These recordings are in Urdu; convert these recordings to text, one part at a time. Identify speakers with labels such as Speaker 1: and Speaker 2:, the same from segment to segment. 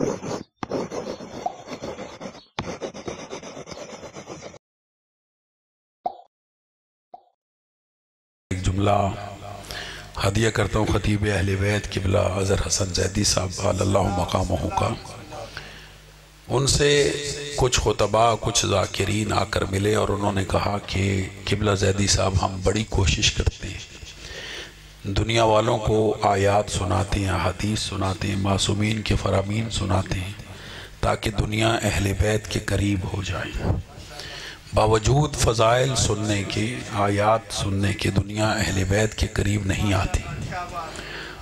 Speaker 1: ایک جملہ ہدیہ کرتا ہوں خطیب اہل بیت قبلہ اظہر حسن زیدی صاحب اللہ مقام کا۔ ان سے کچھ خطبہ کچھ ذاکرین آ کر ملے اور انہوں نے کہا کہ قبلہ زیدی صاحب ہم بڑی کوشش کرتے ہیں۔ دنیا والوں کو آیات سناتے ہیں، حدیث سناتے ہیں، معصومین کے فرامین سناتے ہیں تاکہ دنیا اہل بیت کے قریب ہو جائے۔ باوجود فضائل سننے کے، آیات سننے کے دنیا اہل بیت کے قریب نہیں آتی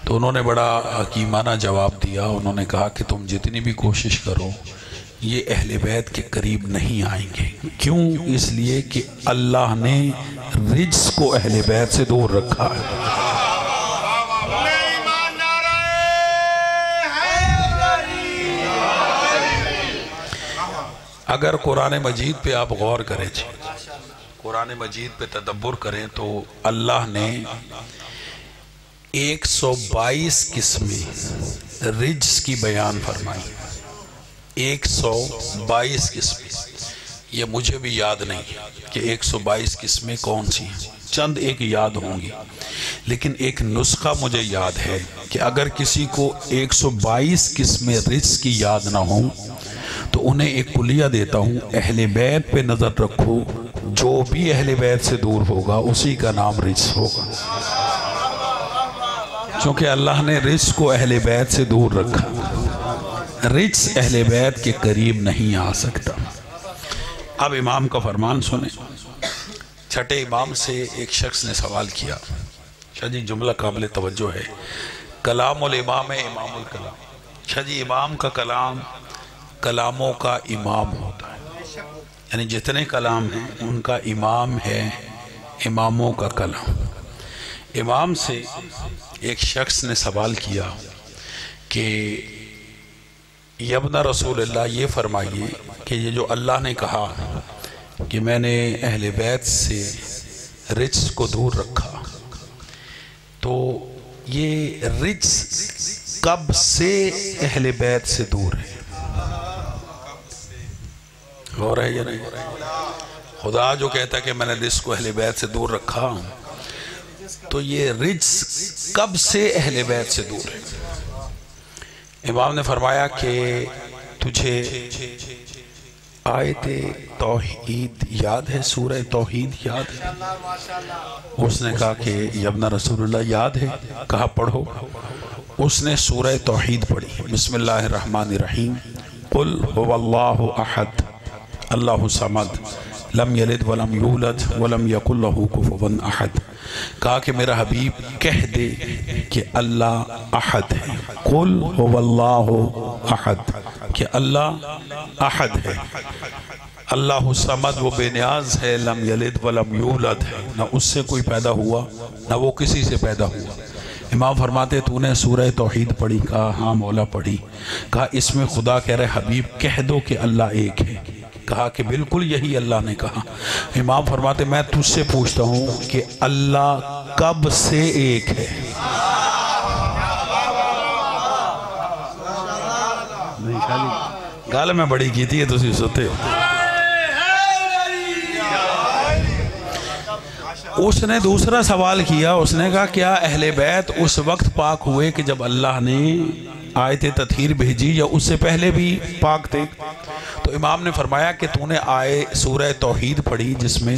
Speaker 1: تو انہوں نے بڑا حکیمانہ جواب دیا۔ انہوں نے کہا کہ تم جتنی بھی کوشش کرو، یہ اہل بیت کے قریب نہیں آئیں گے۔ کیوں؟ اس لیے کہ اللہ نے رجس کو اہل بیت سے دور رکھا ہے۔ اگر قرآن مجید پہ آپ غور کریں جی قرآن مجید پہ تدبر کریں تو اللہ نے ایک سو بائیس قسمیں رجس کی بیان فرمائی۔ ایک سو بائیس قسمیں یہ مجھے بھی یاد نہیں کہ ایک سو بائیس قسمیں کون سی ہیں۔ چند ایک یاد ہوں گی۔ لیکن ایک نسخہ مجھے یاد ہے کہ اگر کسی کو ایک سو بائیس قسمیں رجس کی یاد نہ ہوں تو انہیں ایک کلیہ دیتا ہوں، اہل بیت پہ نظر رکھو، جو بھی اہل بیت سے دور ہوگا، اسی کا نام رجس ہوگا۔ چونکہ اللہ نے رجس کو اہل بیت سے دور رکھا۔ رجس اہل بیت کے قریب نہیں آ سکتا۔ اب امام کا فرمان سنیں۔ چھٹے امام سے ایک شخص نے سوال کیا۔ شاہ جی جملہ قابل توجہ ہے۔ کلام الامام امام الکلام۔ شاہ جی امام کا کلام کلاموں کا امام ہوتا ہے۔ یعنی جتنے کلام ہیں، ان کا امام ہے اماموں کا کلام۔ امام سے ایک شخص نے سوال کیا کہ یبنا رسول اللہ، یہ فرمائیے کہ یہ جو اللہ نے کہا کہ میں نے اہل بیت سے رجس کو دور رکھا، تو یہ رجس کب سے اہل بیت سے دور ہے؟ ہو رہا ہے یا نہیں خدا جو کہتا ہے کہ میں نے رجس کو اہل بیت سے دور رکھا تو یہ رجس کب سے اہل بیت سے دور ہے؟ امام نے فرمایا کہ تجھے آیت توحید یاد ہے، سورہ توحید یاد ہے۔ اس نے کہا کہ یبنا رسول اللہ یاد ہے کہا پڑھو؟ اس نے سورہ توحید پڑھی۔ بسم اللہ الرحمن الرحیم۔ قل هو اللہ احد۔ اللہ سمد لم یلد ولم یولد ولم یکل له کفوا احد۔ کہا کہ میرا حبیب کہہ دے کہ اللہ احد ہے۔ قل هو اللہ احد، کہ اللہ احد ہے۔ اللہ سمد وہ بے نیاز ہے۔ لم یلد ولم یولد ہے نہ اس سے کوئی پیدا ہوا، نہ وہ کسی سے پیدا ہوا۔ امام فرماتے، تو نے سورہ توحید پڑھی، کہا ہاں مولا پڑھی۔ کہا اس میں خدا کہہ رہے حبیب کہہ دو کہ اللہ ایک ہے۔ کہا کہ بالکل یہی اللہ نے کہا۔ امام فرماتے میں تجھ سے پوچھتا ہوں کہ اللہ کب سے ایک ہے؟ گال میں بڑی کی تھی ستے سوتے ہو۔ اس نے دوسرا سوال کیا، اس نے کہا، کیا اہل بیت اس وقت پاک ہوئے کہ جب اللہ نے آیت تطہیر بھیجی یا اس سے پہلے بھی پاک تھے؟ تو امام نے فرمایا کہ تو نے آئے سورہ توحید پڑھی جس میں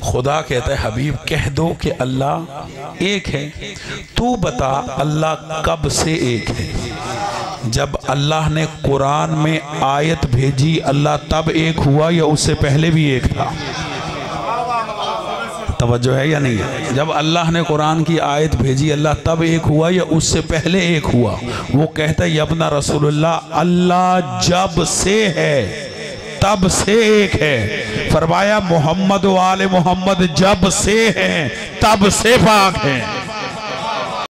Speaker 1: خدا کہتا ہے، حبیب، کہہ دو کہ اللہ ایک ہے۔ تو بتا اللہ کب سے ایک ہے۔ جب اللہ نے قرآن میں آیت بھیجی، اللہ تب ایک ہوا یا اس سے پہلے بھی ایک تھا؟ توجہ ہے یا نہیں جب اللہ نے قرآن کی آیت بھیجی، اللہ تب ایک ہوا یا اس سے پہلے ایک ہوا؟ وہ کہتا ہے یبنا رسول اللہ اللہ جب سے ہے، تب سے ایک ہے۔ فرمایا، محمد و آل محمد جب سے ہیں، تب سے پاک ہیں۔